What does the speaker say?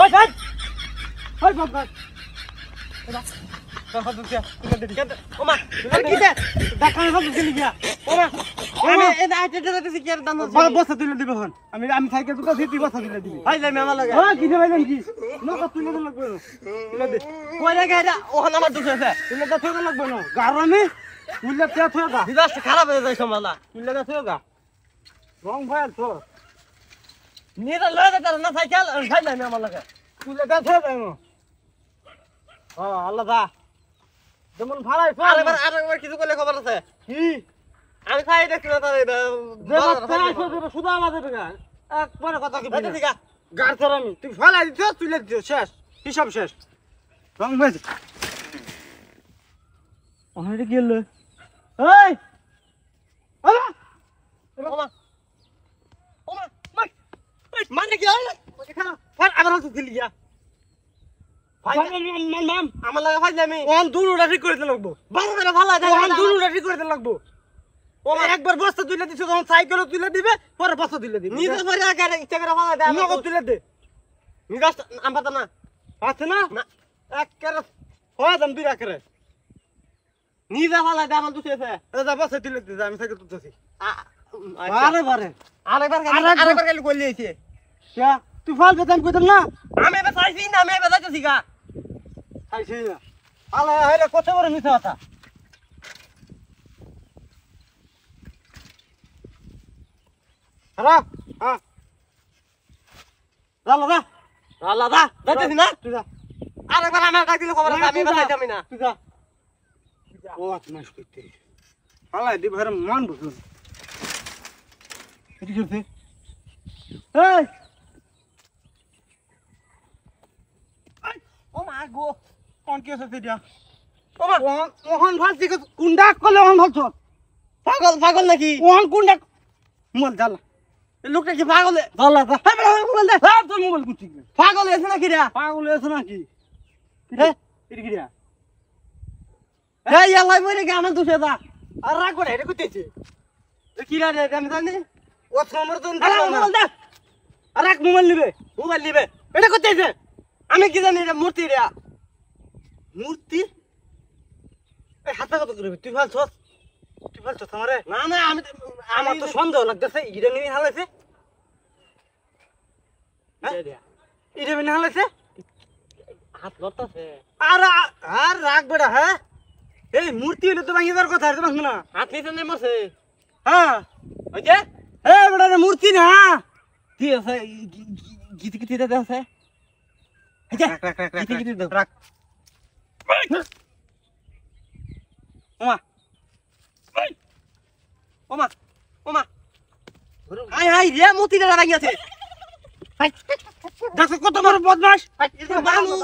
ওই ভাই ওই ভাই ভাই কি দিলি গিয়া। ওমা আমি কি সাইকেল তো দিতে বসা তুলে দিবি। ভাই যাই আমার লাগে। হ্যাঁ কি ভাই কি নকা দিলে লাগবে। দে। কই ওখানে আমার আছে। লাগবে না। গারমে তুই গা। খারাপ হয়ে যায় সমালা তুই গা। রং ভাই তো নিরা লয়ে দে না সাইকেল ভাই যাই আমার লাগে। তুলে দে তুই যাই ও আল্লাহ যেমন ভাড়াই আরেকবার আরেকবার কিছু করলে খবর আছে? কি? আমি খাই দেখছি না তাহলে শুধু আমাদের একবারে কথা কি আছে গাড় তোর আমি। তুই ফেলাই দিছ তুলে দিছ শেষ। হিসাব শেষ। রং হয়েছে ওখানে কি হলো এই! ওমা ওমা। মানে কি হচ্ছে দিলি গিয়া আমার লাগে ফাইলে আমি ওখান দুলুটা ঠিক করে দিতে লাগবো। ভালো করে ভালো ওখান দুলুটা ঠিক করে দিতে লাগবো। একবার বস্তা তুলে দিছো তখন সাইকেলও তুলে দিবে পরে বস্তা তুলে দিবে। নিজে পরে আগে ইচ্ছা করে ভালো দেয় নগদ তুলে দে। নিগাস আম পাতা না। আছে না? এক করে হয় দাম দুই রাখরে নিজে ভালো দেয় আমার দুসে আছে এটা বস্তা তুলে দিতে আমি সাইকেল তুলতেছি। আরে বারে আরেকবার আরেকবার গেলে কইলে কে? তুই ফাল বেতাম কইতাম না? আমি বেতাইছি না আমি বেতাইছি গা। খাইছি না। আলে আরে কত বড় মিথ্যা কথা। খারাপ হ্যাঁ যা লাগা যা লাগা যাইতেছি না? তুই যা। আরেকবার আমার ডাক দিলে খবর আমি বেতাইতাম না। তুই যা। ও আত্মাস করতে আলাই দি ভাইরা মান বুঝুন। কি করছে এই! গো কোন কি আছে দিয়া ও মা ওহন ভালো ঠিক কুন্ডা কলে ওহন ভালো পাগল পাগল নাকি? ওহন কুন্ডা মোবাইল দাল এই লোকটা কি পাগল? দাল দা বল মোবাইল দে হ্যাঁ তোর মোবাইল কুচি পাগল আছে নাকি রে পাগল আছে নাকি? হে? এর কি রে? এই আল্লাহ মরে গে আমার দুসে দা। আর রাগ করে এটা কুতেছে কি রে আমি জানি। ও সমর তো মোবাইল দে। আর এক মোবাইল নিবে মোবাইল নিবে। এটা কুতেছে আমি কি জানি মূর্তি রে। মূর্তি? এই হাতে কত করবি তুই তুই আমারে? না না আমি আমার তো সন্দেহ লাগতেছে নিয়ে হালাইছে। নিয়ে। হালাইছে? হাত লড়তাছে আর আর হ্যাঁ? এই মূর্তি হলে তো ভাঙি দেওয়ার কথা তো ভাঙবো না। হাত নিতে নেই মরছে। হ্যাঁ। ওই যে? বেড়া রে মূর্তি না। কি আছে? গীত গীত দিতে আছে? রাখ রাখ রাখ রাখ রাখ। রাখ। ওমা ওমা ওমা হাই হাই রে মতি দাদা ভাই আছে দেখো কত বড় বদমাস মানুষ